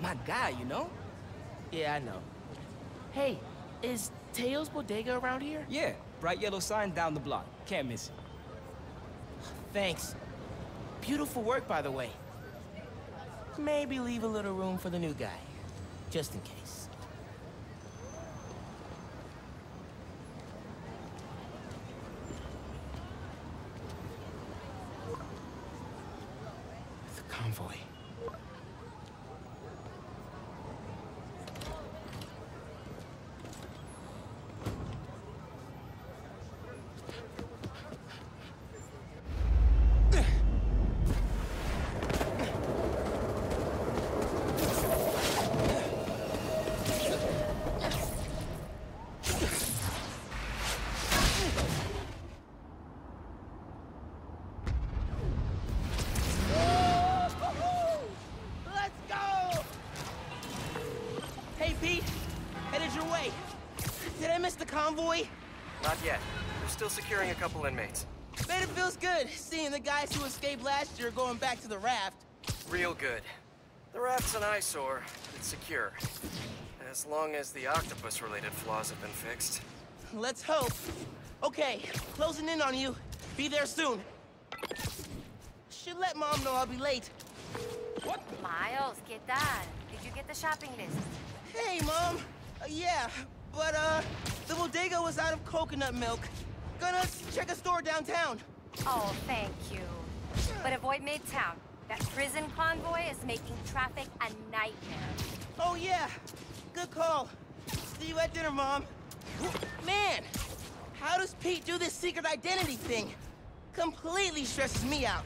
my guy, you know? Yeah, I know. Hey, is Teo's Bodega around here? Yeah, bright yellow sign down the block. Can't miss it. Thanks. Beautiful work, by the way. Maybe leave a little room for the new guy. Just in case. Still securing a couple inmates. Man, it feels good seeing the guys who escaped last year going back to the raft. Real good. The raft's an eyesore. It's secure. As long as the octopus-related flaws have been fixed. Let's hope. Okay, closing in on you. Be there soon. Should let Mom know I'll be late. What? Miles, ¿qué tal? Did you get the shopping list? Hey, Mom. Uh, yeah, but, uh, the bodega was out of coconut milk. Gonna check a store downtown. Oh, thank you. But avoid Midtown. That prison convoy is making traffic a nightmare. Oh, yeah. Good call. See you at dinner, Mom. Man, how does Pete do this secret identity thing? Completely stresses me out.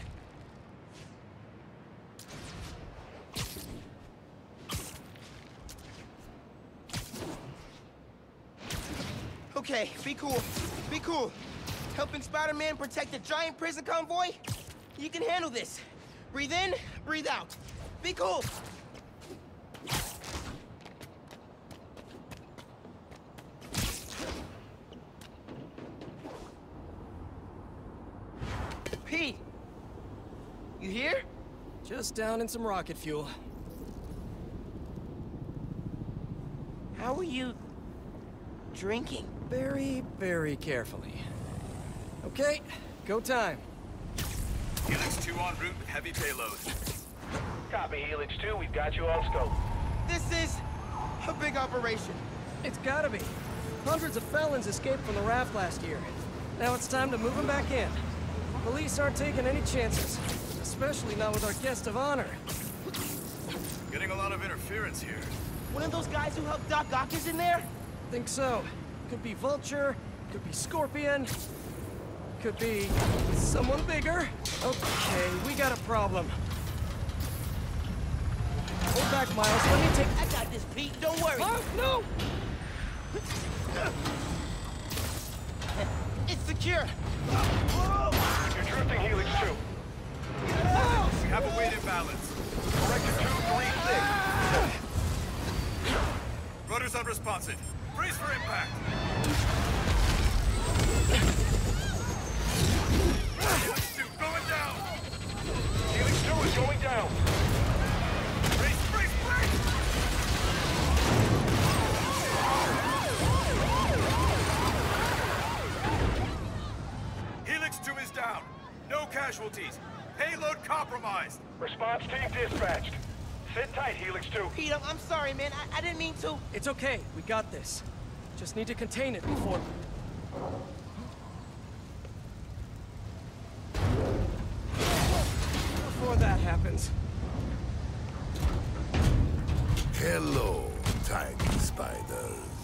Okay, be cool. Be cool. Helping Spider-Man protect a giant prison convoy? You can handle this. Breathe in, breathe out. Be cool. Pete! You here? Just down in some rocket fuel. How are you... drinking? Very, very carefully. Okay, go time. Helix 2 en route with heavy payload. Copy, Helix 2. We've got you all scope. This is... a big operation. It's gotta be. Hundreds of felons escaped from the raft last year. Now it's time to move them back in. Police aren't taking any chances. Especially not with our guest of honor. Getting a lot of interference here. One of those guys who helped Doc Ock is in there? Think so. Could be Vulture, could be Scorpion, could be someone bigger. Okay, we got a problem. Hold back, Miles. Let me take... I got this, Pete. Don't worry. Huh? No! It's secure. You're drifting, Helix 2. We have a weight imbalance. Corrector 236. Ah! Rudder's unresponsive. Brace for impact. Going down. Helix 2 is down. No casualties. Payload compromised. Response team dispatched. Sit tight, Helix 2. Pete, I'm, I'm sorry, man. I, I didn't mean to. It's okay. We got this. Just need to contain it before... Before that happens. Hello, tiny spiders.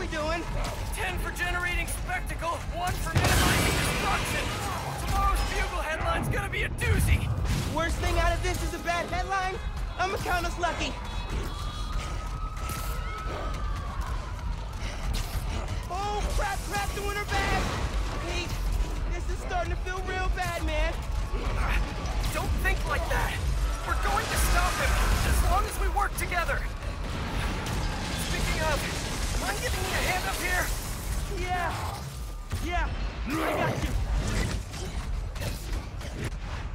We doing? Ten for generating spectacle, one for minimizing destruction. Tomorrow's bugle headline's gonna be a doozy. Worst thing out of this is a bad headline? I'ma count us lucky. Oh, crap, crap, doing her bad! Pete, this is starting to feel real bad, man. Don't think like that. We're going to stop him, as long as we work together. Speaking of, mind giving me a hand up here? Yeah. Yeah. I got you.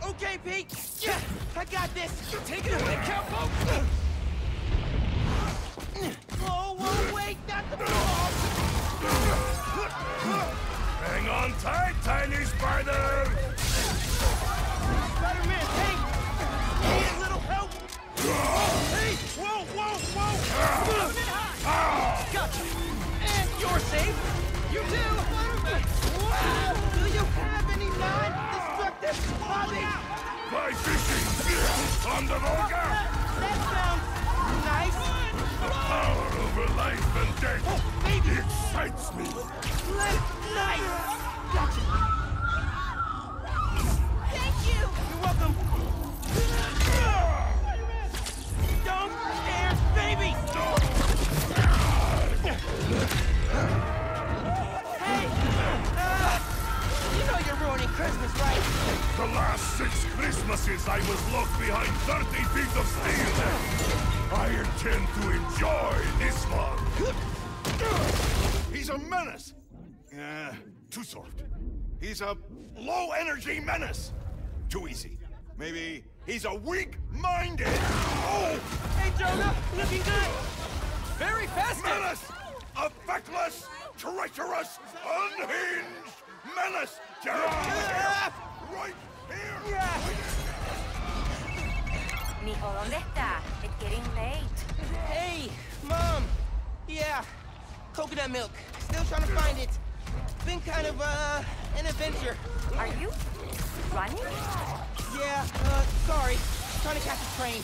Okay, Pete. Yeah, I got this. Take it away, cowpoke. Whoa, whoa, wait, not the ball. Hang on tight, tiny spider! Spider-Man, hey. Need a little help? Hey, whoa, whoa, whoa. Gotcha. And ah. You're safe. You. Wow. Do you have any non-destructive hobbies? Fly fishing! On the Volga! That sounds nice. The power over life and death! Oh, excites me! Nice. Gotcha. He's a low-energy menace! Too easy. Maybe he's a weak-minded... Oh! Hey, Jonah, looking good. Very festive. Menace! A feckless, treacherous, unhinged menace! Gerald! Right here! Mijo, ¿dónde está? It's getting late. Hey, Mom. Yeah, coconut milk. Still trying to find it. Been kind of, uh, an adventure. Are you running? Yeah, uh, sorry. Trying to catch a train.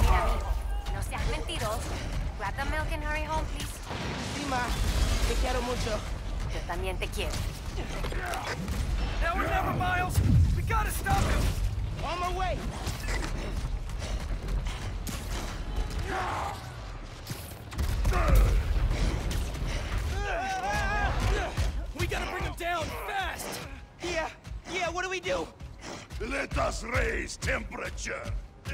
Mira, amigo, no seas mentiroso. Grab the milk and hurry home, please. Sí, ma. Te quiero mucho. Yo también te quiero. Now or never, Miles! We gotta stop him! On my way. We gotta bring him down, fast! Yeah, yeah, what do we do? Let us raise temperature. Oh,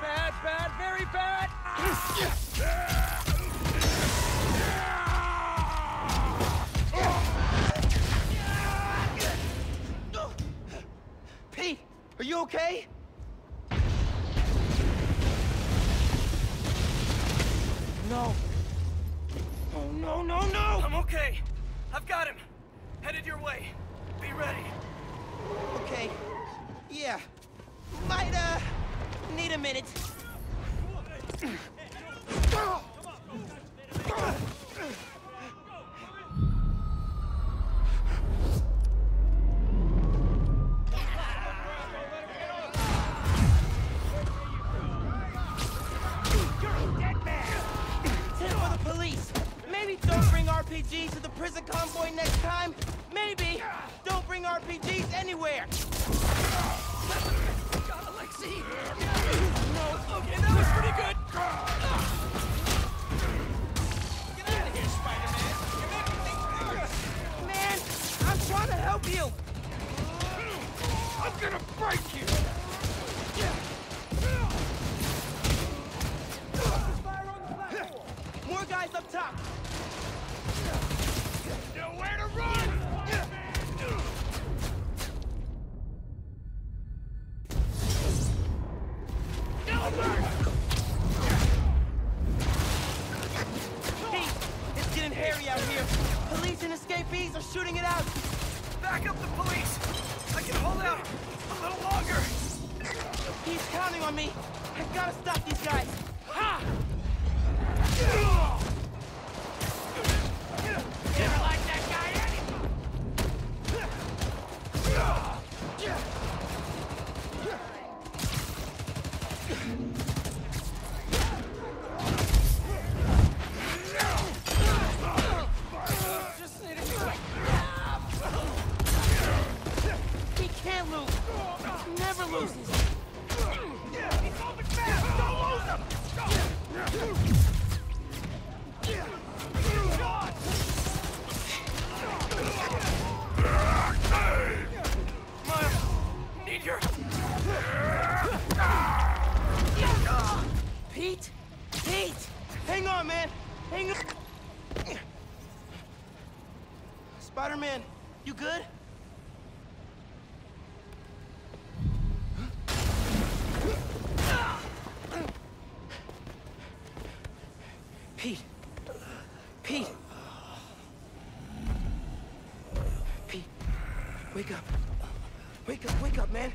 bad, bad, very bad! Pete, are you okay? No. Oh, no, no, no! I'm okay. I've got him. Headed your way. Be ready. Okay. Yeah. Might, uh, need a minute. Nowhere to Pete. Pete. Pete. Wake up. Wake up, wake up, man.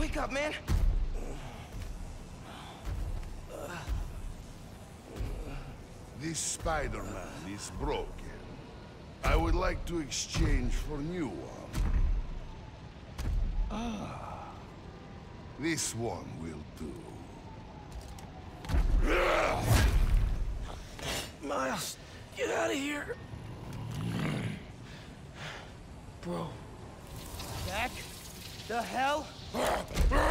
Wake up, man. This Spider-Man is broken. I would like to exchange for new one. Ah. This one will do. Miles, get out of here. Bro. Jack? The hell?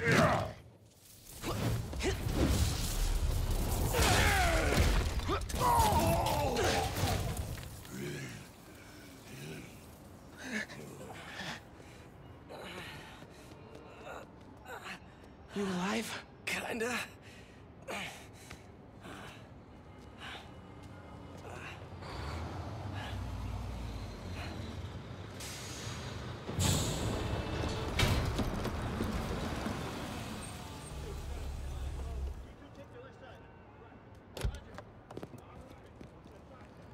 You alive? Kinda.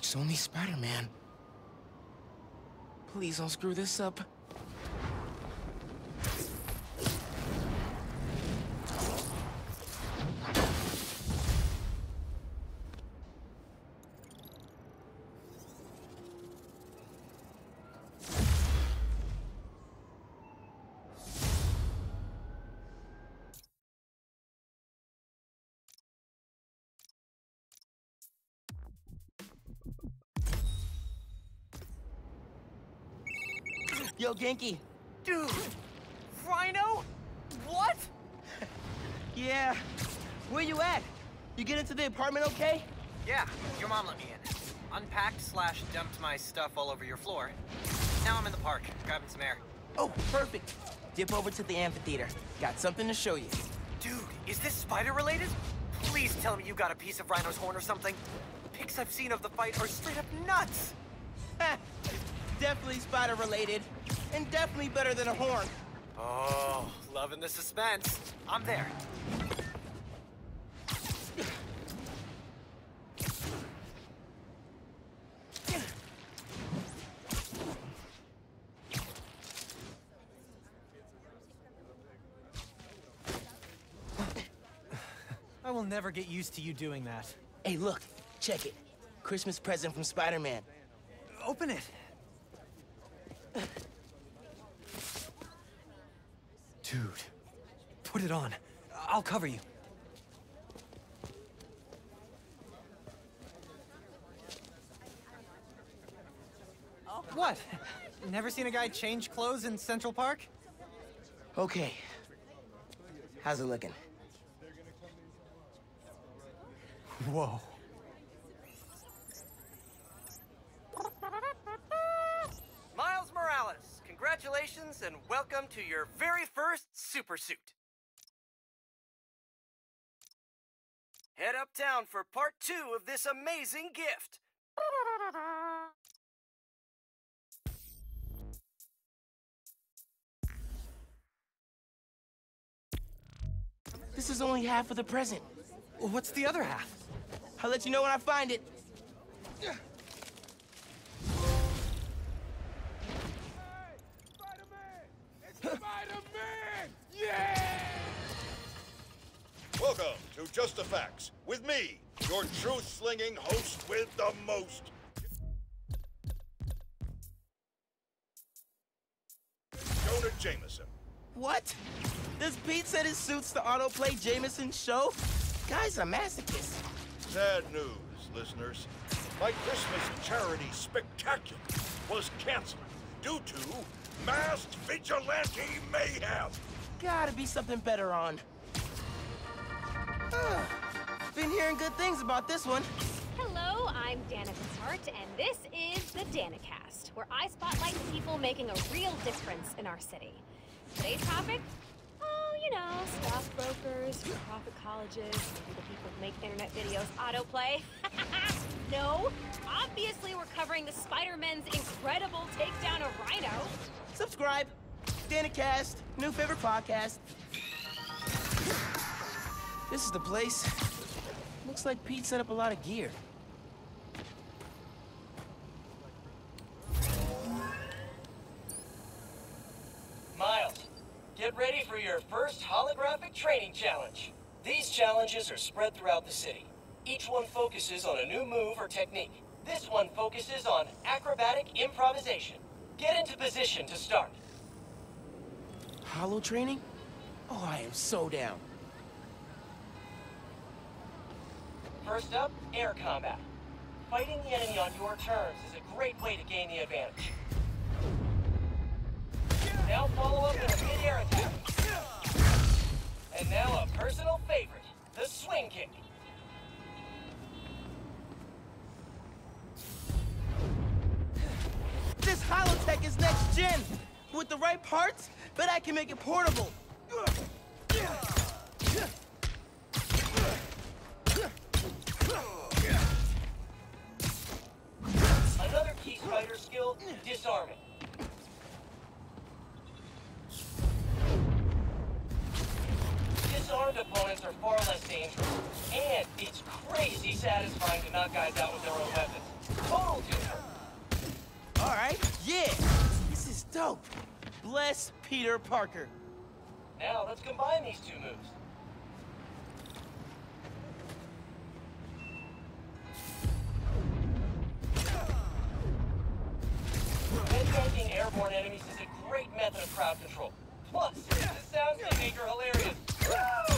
York's only Spider-Man. Please don't screw this up. Ganke. Dude! Rhino? What? Yeah. Where you at? You get into the apartment okay? Yeah, your mom let me in. Unpacked slash dumped my stuff all over your floor. Now I'm in the park, grabbing some air. Oh, perfect. Dip over to the amphitheater. Got something to show you. Dude, is this spider related? Please tell me you got a piece of Rhino's horn or something. Pics I've seen of the fight are straight up nuts. definitely spider related. And definitely better than a horn. Oh, loving the suspense. I'm there. I will never get used to you doing that. Hey, look. Check it. Christmas present from Spider-Man. Open it. Dude, put it on. I'll cover you. What? Never seen a guy change clothes in Central Park? Okay. How's it looking? Whoa. Miles Morales, congratulations and welcome to your very first super suit. Head uptown for part two of this amazing gift. This is only half of the present. What's the other half? I'll let you know when I find it. Yeah! Welcome to Just the Facts with me, your truth-slinging host with the most. Jonah Jameson. What? Does Pete said his suits the autoplay Jameson's show? Guy's a masochist. Sad news, listeners. My Christmas charity spectacular was canceled due to masked vigilante mayhem. Gotta be something better on. Ah, been hearing good things about this one. Hello, I'm Danika Hart, and this is the Danikast, where I spotlight people making a real difference in our city. Today's topic? Oh, you know, stockbrokers, for-profit colleges, maybe the people who make internet videos autoplay. no, obviously we're covering the Spider-Man's incredible takedown of Rhino. Subscribe. Danikast, new favorite podcast. This is the place. Looks like Pete set up a lot of gear. Miles, get ready for your first holographic training challenge. These challenges are spread throughout the city. Each one focuses on a new move or technique. This one focuses on acrobatic improvisation. Get into position to start. Hollow training? Oh, I am so down. First up, air combat. Fighting the enemy on your terms is a great way to gain the advantage. Now follow up with a mid-air attack. And now a personal favorite, the swing kick. This Holotech is next gen. With the right parts, bet I can make it portable. Another key spider skill, disarming. Disarmed opponents are far less dangerous, and it's crazy satisfying to knock guys out with their own weapons. Total teamwork. All right, yeah. This is dope. Bless Peter Parker. Now let's combine these two moves. Headbanging airborne enemies is a great method of crowd control. Plus, the sounds they make are hilarious.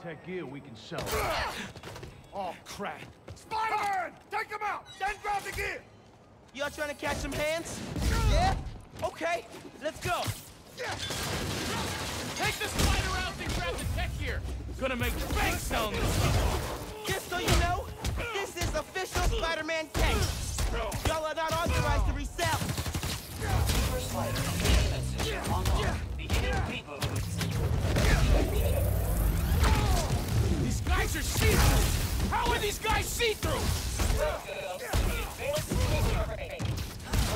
High-tech gear we can sell. Oh, crap. Spider-Man! Take him out! Then grab the gear! Y'all trying to catch some hands? Yeah? Okay, let's go. Take the spider out and grab the tech gear! Gonna make bank selling this stuff! Guys are see-through! How are these guys see-through?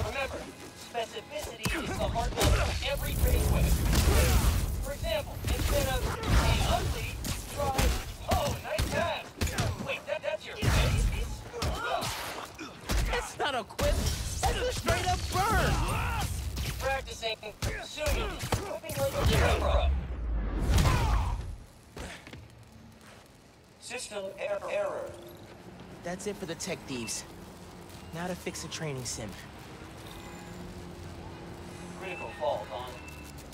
Remember, specificity is the heartbeat of every weapon. For example, instead of the ugly, try, oh, nice pass. Wait, that, that's your face? That's not a quip. That's a straight up burn. Practicing like a pro. System er error. That's it for the tech thieves. Now to fix a training sim. Critical fault on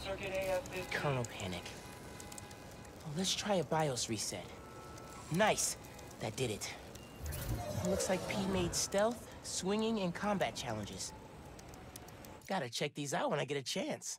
circuit AF-15. Kernel panic. Well, let's try a BIOS reset. Nice. That did it. Looks like P made stealth, swinging, and combat challenges. Gotta check these out when I get a chance.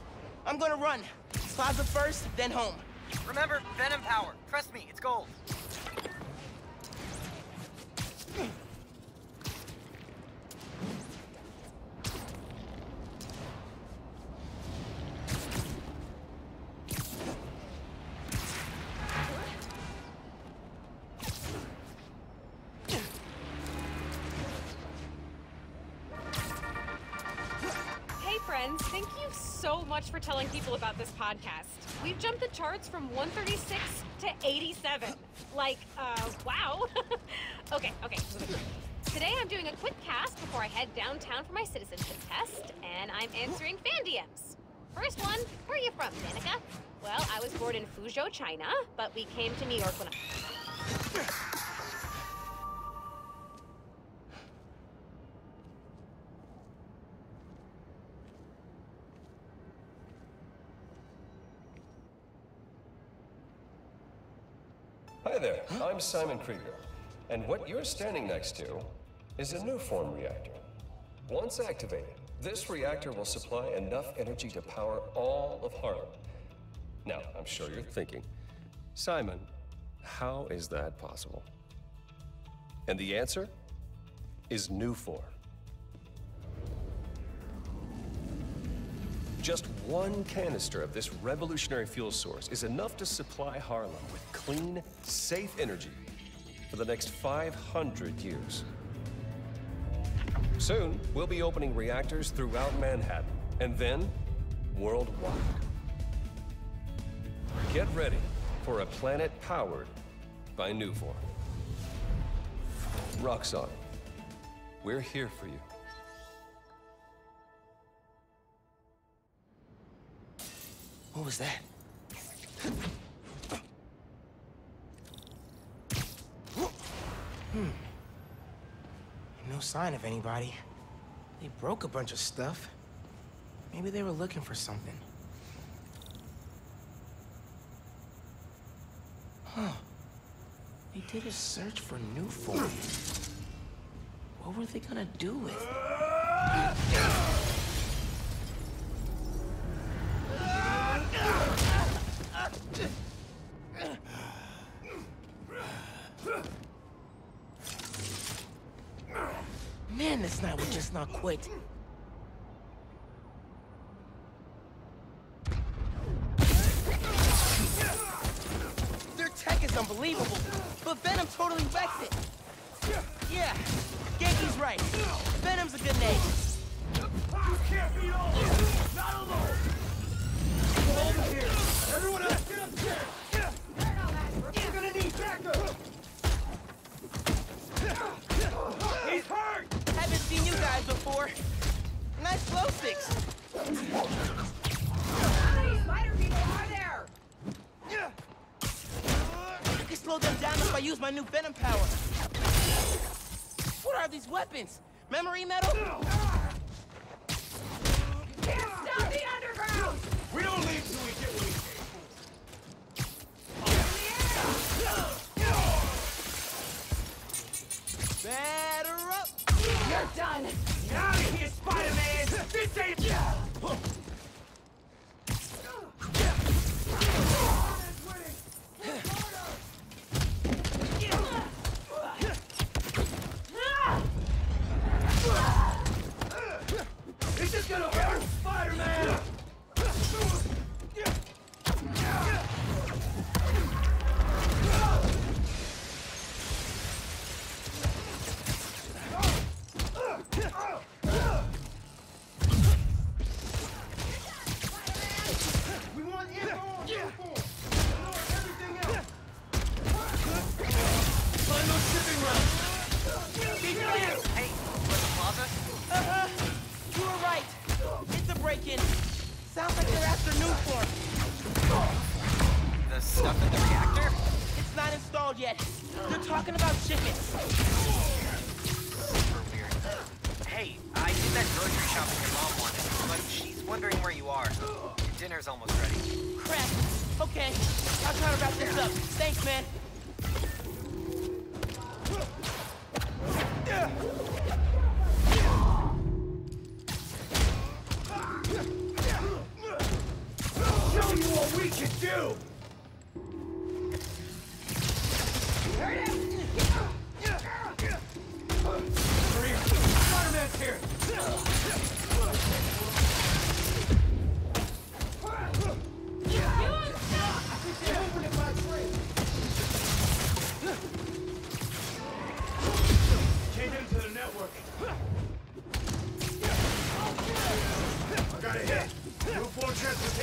I'm gonna run. Plaza first, then home. Remember, Venom Power. Trust me, it's gold. Telling people about this podcast. We've jumped the charts from 136 to 87. Like, uh, wow. okay, okay. Today I'm doing a quick cast before I head downtown for my citizenship test, and I'm answering fan DMs. First one, where are you from, Danika? Well, I was born in Fuzhou, China, but we came to New York when I... Hi there, I'm Simon Krieger. And what you're standing next to is a Nuform reactor. Once activated, this reactor will supply enough energy to power all of Harlem. Now, I'm sure you're thinking, Simon, how is that possible? And the answer is Nuform. Just one canister of this revolutionary fuel source is enough to supply Harlem with clean, safe energy for the next 500 years. Soon, we'll be opening reactors throughout Manhattan, and then worldwide. Get ready for a planet powered by Nuform. Roxxon, we're here for you. What was that? Hmm. No sign of anybody. They broke a bunch of stuff. Maybe they were looking for something. Huh. They did a search for Nuform. What were they gonna do with Man, this night will just not quit. Memory metal?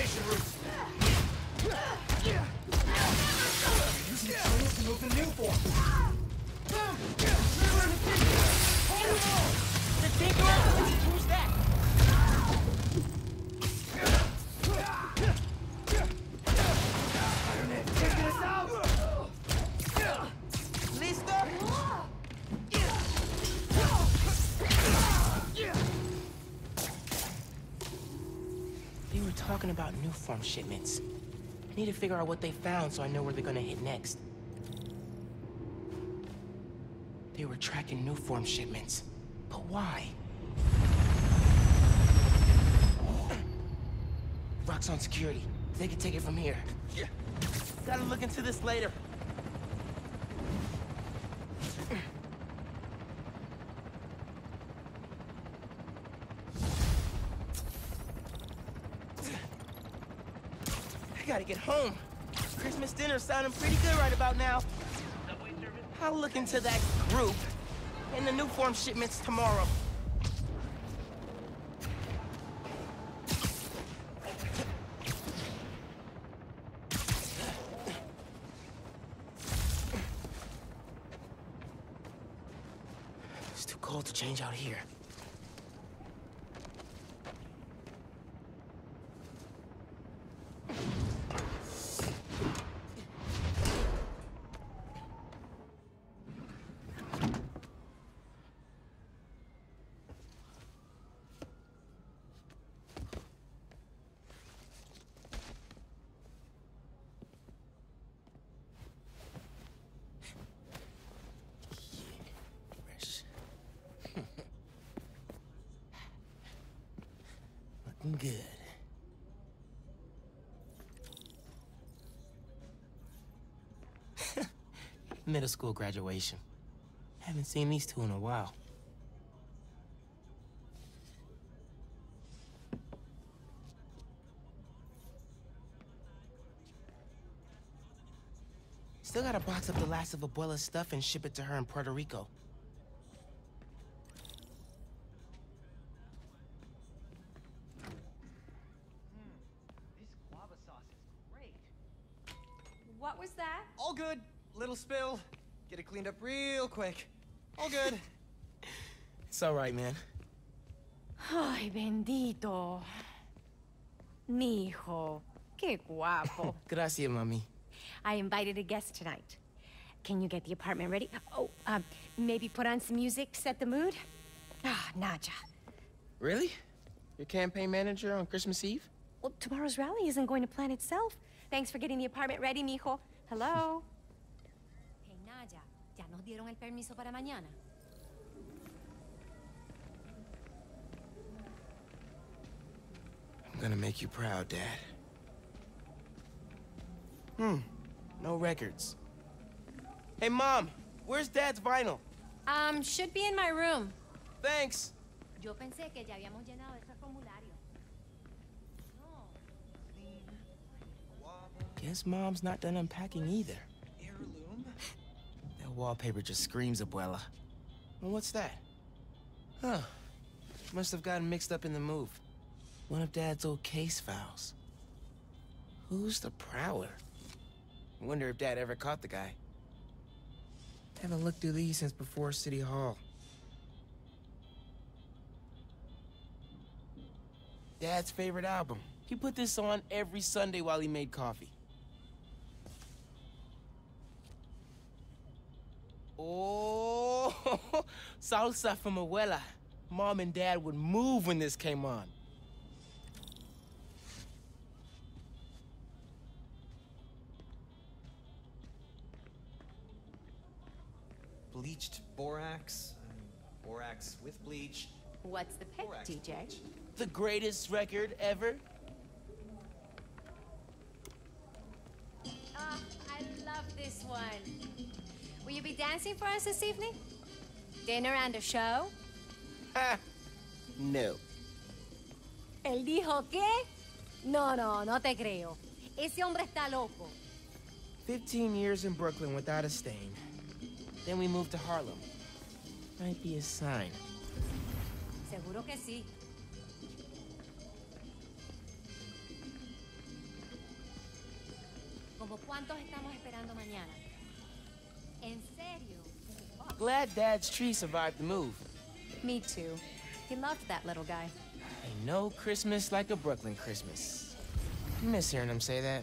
Transportation routes. Using tunnels to move the Nuform. The Tinkerer? Shipments. I need to figure out what they found so I know where they're gonna hit next. They were tracking Nuform shipments. But why? Roxxon security. They can take it from here. Yeah. Gotta look into this later. I gotta get home. Christmas dinner sounding pretty good right about now. I'll look into that group and the Nuform shipments tomorrow. cold to change out here. Fresh. Looking good. Middle school graduation. Haven't seen these two in a while. Still gotta box up the last of Abuela's stuff and ship it to her in Puerto Rico. It's all right, man. Ay, bendito. Mi hijo. Qué guapo. Gracias, mami. I invited a guest tonight. Can you get the apartment ready? Oh, um, maybe put on some music, set the mood? Ah, Naya. Really? Your campaign manager on Christmas Eve? Well, tomorrow's rally isn't going to plan itself. Thanks for getting the apartment ready, mijo. Hello? Hey, Naya, ¿ya nos dieron el permiso para mañana? I'm gonna make you proud, Dad. Hmm. No records. Hey, Mom! Where's Dad's vinyl? Um, should be in my room. Thanks. Yo pensé que ya habíamos llenado ese formulario. Guess Mom's not done unpacking either. Heirloom? That wallpaper just screams Abuela. Well, what's that? Huh. Must have gotten mixed up in the move. One of Dad's old case files. Who's the prowler? I wonder if Dad ever caught the guy. Haven't looked through these since before City Hall. Dad's favorite album. He put this on every Sunday while he made coffee. Oh, salsa from Abuela. Mom and Dad would move when this came on. Bleached borax, borax with bleach. What's the pick, DJ? The greatest record ever. Ah, I love this one. Will you be dancing for us this evening? Dinner and a show? No. ¿Él dijo qué? No, no, no te creo. Ese hombre está loco. 15 years in Brooklyn without a stain. Then we moved to Harlem. Might be a sign. Seguro que sí. ¿Como cuántos estamos esperando mañana? ¿En serio? Glad Dad's tree survived the move. Me too. He loved that little guy. Ain't no Christmas like a Brooklyn Christmas. I miss hearing him say that.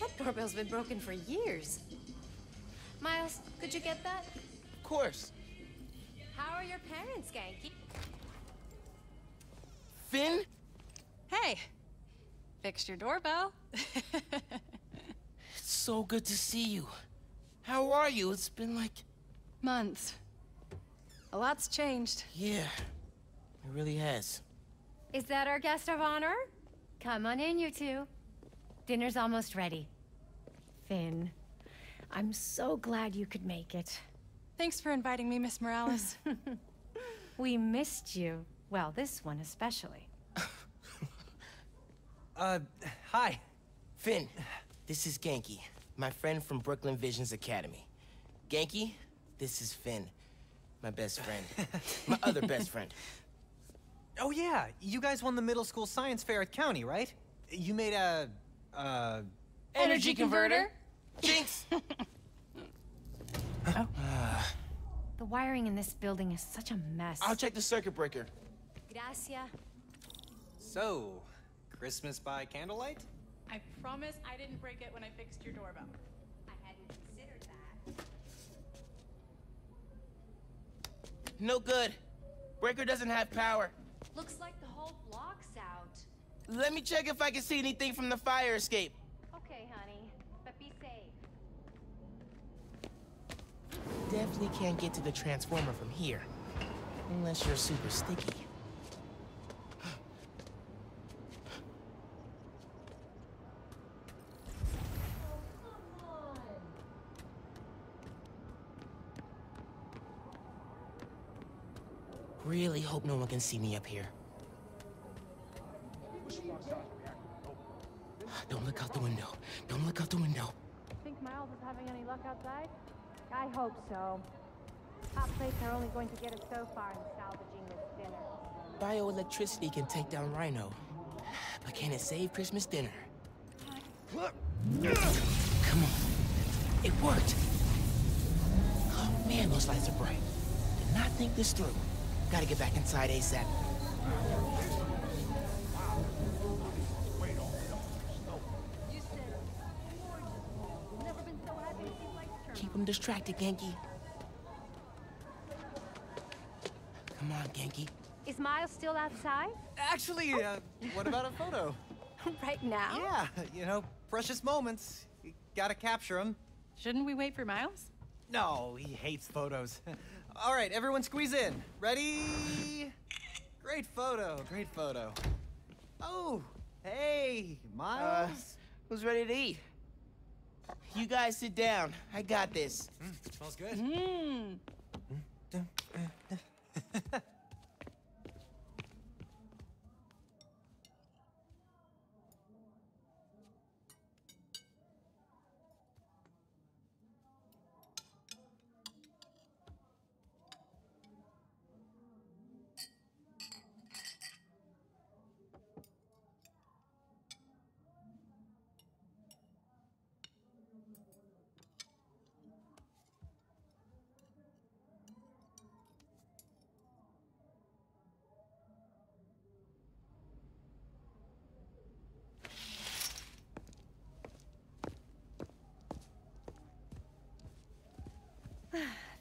That doorbell's been broken for years. Miles, could you get that? Of course. How are your parents, Ganke? Finn? Hey, fixed your doorbell. It's so good to see you. How are you? It's been like... Months. A lot's changed. Yeah, it really has. Is that our guest of honor? Come on in, you two. Dinner's almost ready. Finn, I'm so glad you could make it. Thanks for inviting me, Miss Morales. We missed you. Well, this one especially. Uh, hi. Finn, this is Ganke, my friend from Brooklyn Visions Academy. Ganke, this is Finn, my best friend. my other best friend. Oh yeah, you guys won the middle school science fair at County, right? You made a, uh... Energy converter? Jinx! Oh. The wiring in this building is such a mess. I'll check the circuit breaker. Gracia. So, Christmas by candlelight? I promise I didn't break it when I fixed your doorbell. I hadn't considered that. No good. Breaker doesn't have power. Looks like the whole block's out. Let me check if I can see anything from the fire escape. Okay, honey, but be safe. Definitely can't get to the transformer from here. Unless you're super sticky. Really hope no one can see me up here. Don't look out the window. Don't look out the window. Think Miles is having any luck outside? I hope so. Hot plates are only going to get us so far in salvaging this dinner. Bioelectricity can take down Rhino. But can it save Christmas dinner? Come on. It worked. Oh man, those lights are bright. Did not think this through. Gotta get back inside ASAP. Keep him distracted, Ganke. Come on, Ganke. Is Miles still outside? Actually, uh, what about a photo? right now? Yeah, you know, precious moments. You gotta capture them. Shouldn't we wait for Miles? No, he hates photos. All right, everyone squeeze in. Ready? Great photo, great photo. Oh, hey, Miles. Uh, who's ready to eat? You guys sit down. I got this. Mm, smells good. Mmm.